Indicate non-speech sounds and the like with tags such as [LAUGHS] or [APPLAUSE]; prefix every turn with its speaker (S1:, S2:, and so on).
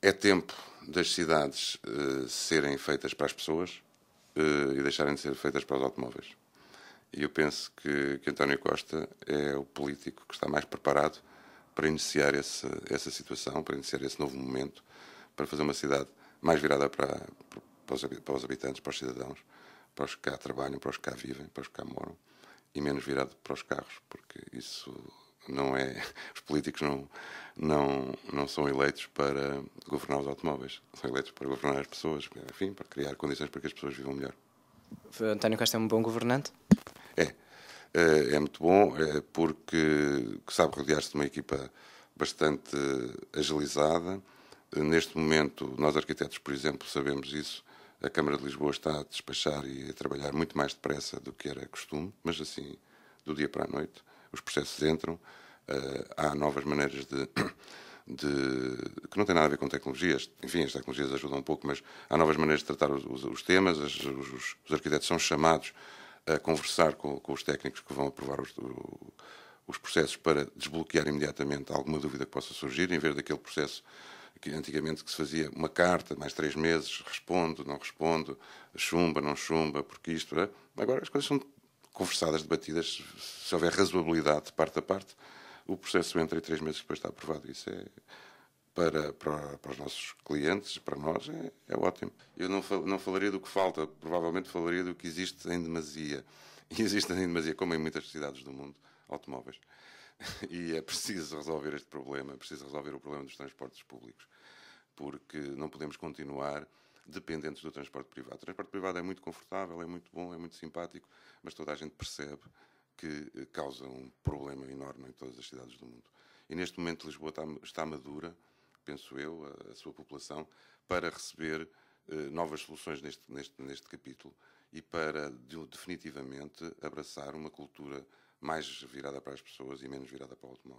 S1: é tempo das cidades uh, serem feitas para as pessoas uh, e deixarem de ser feitas para os automóveis. E eu penso que, que António Costa é o político que está mais preparado para iniciar esse, essa situação, para iniciar esse novo momento, para fazer uma cidade mais virada para, para, os, habitantes, para os cidadãos, para os que cá trabalham, para os que cá vivem, para os que cá moram, e menos virado para os carros, porque isso não é. [LAUGHS] Os políticos não, não, não são eleitos para governar os automóveis, são eleitos para governar as pessoas, enfim, para criar condições para que as pessoas vivam melhor.
S2: António Costa é um bom governante?
S1: É. É, é muito bom, é porque sabe rodear-se de uma equipa bastante agilizada. Neste momento, nós arquitetos, por exemplo, sabemos isso. A Câmara de Lisboa está a despachar e a trabalhar muito mais depressa do que era costume, mas assim, do dia para a noite os processos entram, uh, há novas maneiras de, [COUGHS] de, que não tem nada a ver com tecnologias, enfim, as tecnologias ajudam um pouco, mas há novas maneiras de tratar os, os, os temas, os, os, arquitetos são chamados a conversar com, com os técnicos que vão aprovar os, os processos para desbloquear imediatamente alguma dúvida que possa surgir, em vez daquele processo que antigamente que se fazia uma carta, mais três meses, respondo, não respondo, chumba, não chumba, porque isto é. Agora as coisas são conversadas, debatidas, se houver razoabilidade de parte a parte, o processo entra e três meses depois está aprovado. Isso é, para, para, para os nossos clientes, para nós, é, é ótimo. Eu não, fal, não falaria do que falta, provavelmente falaria do que existe em demasia. [LAUGHS] E existe em demasia, como em muitas cidades do mundo, automóveis. [LAUGHS] E é preciso resolver este problema, é preciso resolver o problema dos transportes públicos, porque não podemos continuar dependentes do transporte privado. O transporte privado é muito confortável, é muito bom, é muito simpático, mas toda a gente percebe que eh, causa um problema enorme em todas as cidades do mundo. E neste momento Lisboa está, está madura, penso eu, a, a, sua população, para receber eh, novas soluções neste, neste, neste capítulo e para de, definitivamente abraçar uma cultura mais virada para as pessoas e menos virada para o automóvel.